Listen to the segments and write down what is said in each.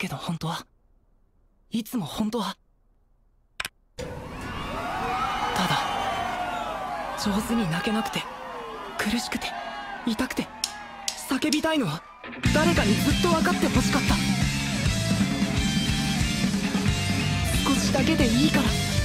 けど本当は。いつも本当は。ただ上手に泣けなくて苦しくて痛くて叫びたいのは誰かにずっと分かってほしかった。少しだけでいいから。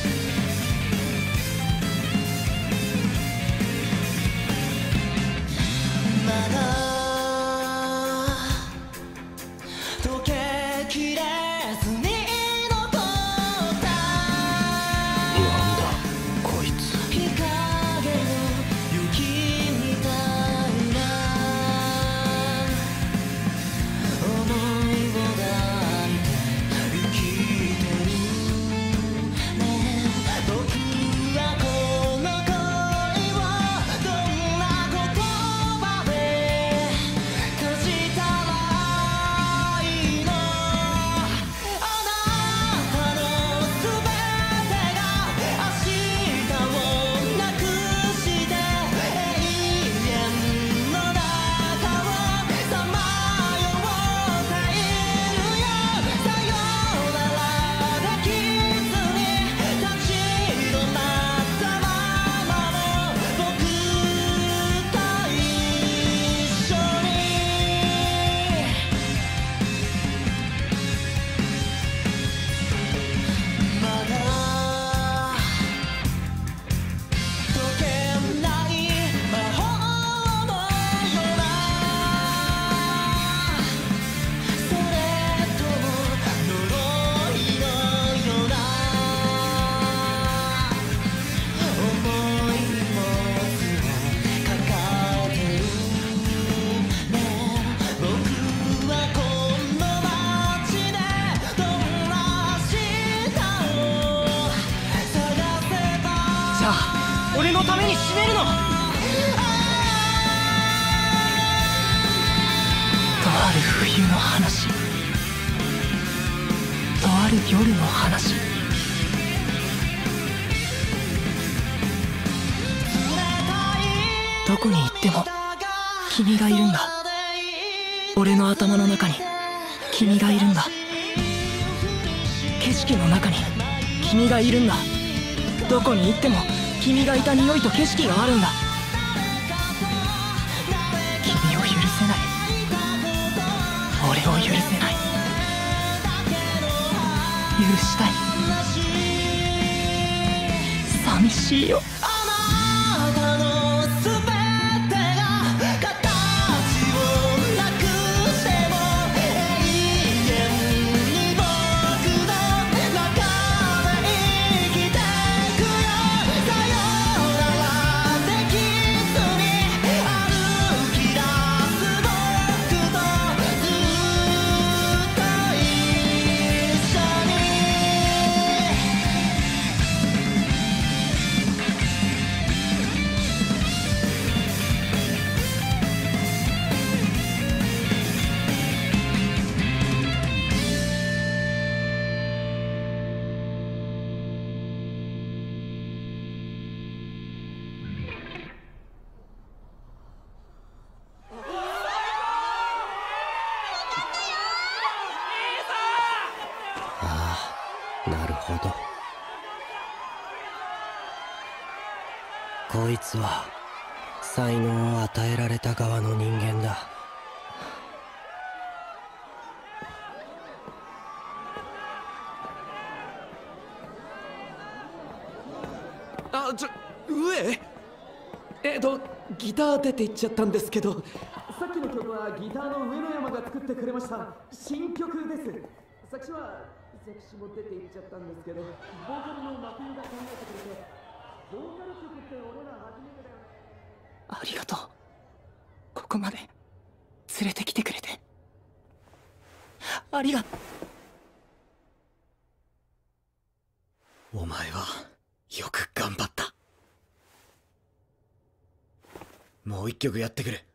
ある夜の話。どこに行っても君がいるんだ。俺の頭の中に君がいるんだ。景色の中に君がいるんだ。どこに行っても君がいた匂いと景色があるんだ。許したい。寂しいよ。なるほど。こいつは才能を与えられた側の人間だ。あちょ上？えっとギター出て行っちゃったんですけど。さっきの曲はギターの上野山が作ってくれました。新曲です。作詞は作詞も出て行っちゃったんですけどボーカルの真冬が考えてくれてボーカル曲って俺ら初めてだよねありがとうここまで連れてきてくれてありがお前はよく頑張ったもう一曲やってくれ「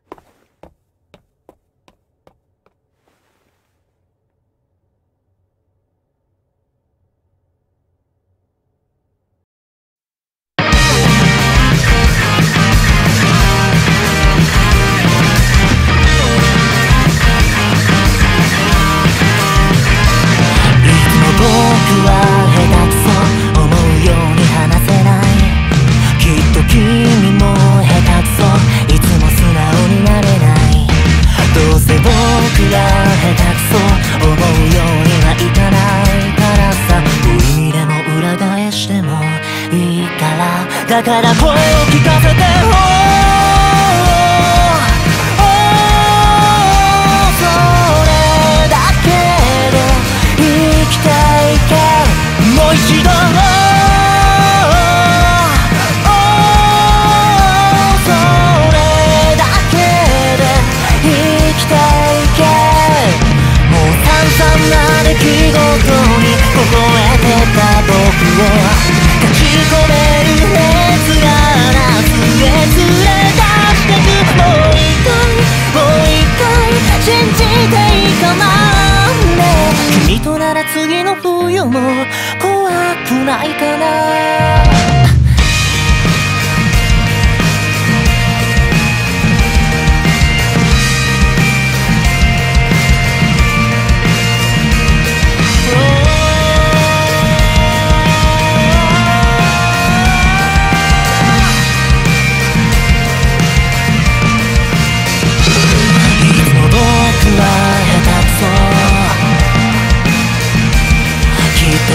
だから声を聞かせて Oh, oh, それだけで生きていけもう一度 Oh, それだけで生きていけもう散々な出来事に凍えてた僕を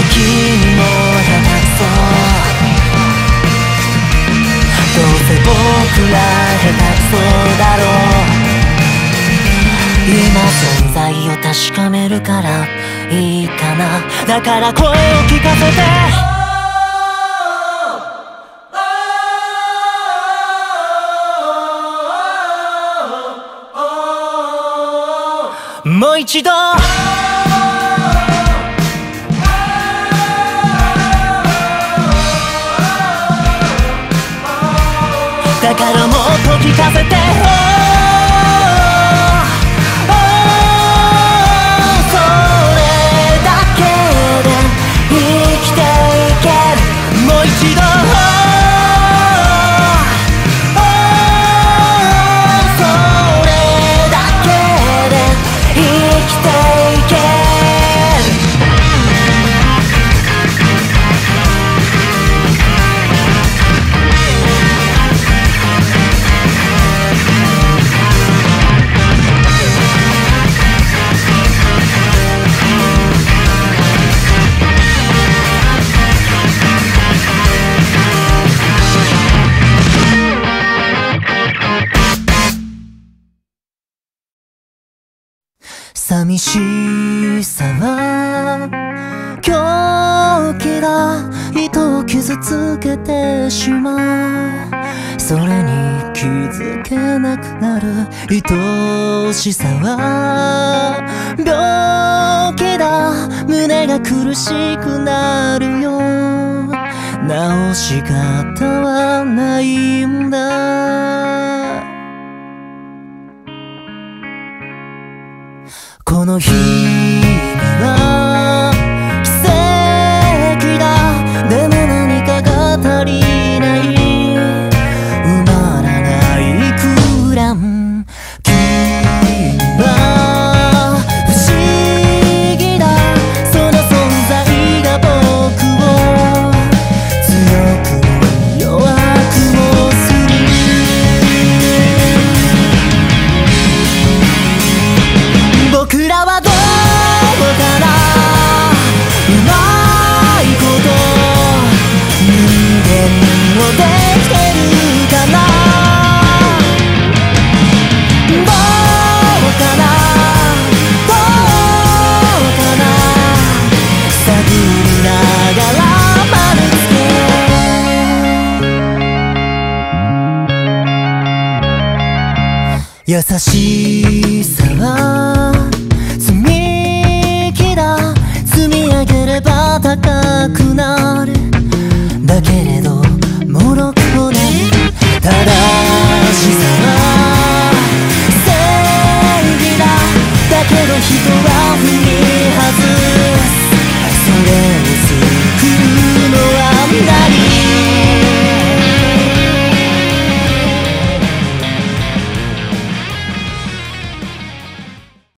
君も下手くそどうせ僕ら下手くそだろう。今存在を確かめるからいいかな。だから声を聞かせて。もう一度。だからも寂しさは狂気だ人を傷つけてしまう。それに気づけなくなる愛しさは病気だ。胸が苦しくなるよ。直し方はないんだ。この日優しさは積み木だ。積み上げれば高くなる。だけれどもろくもない。正しさは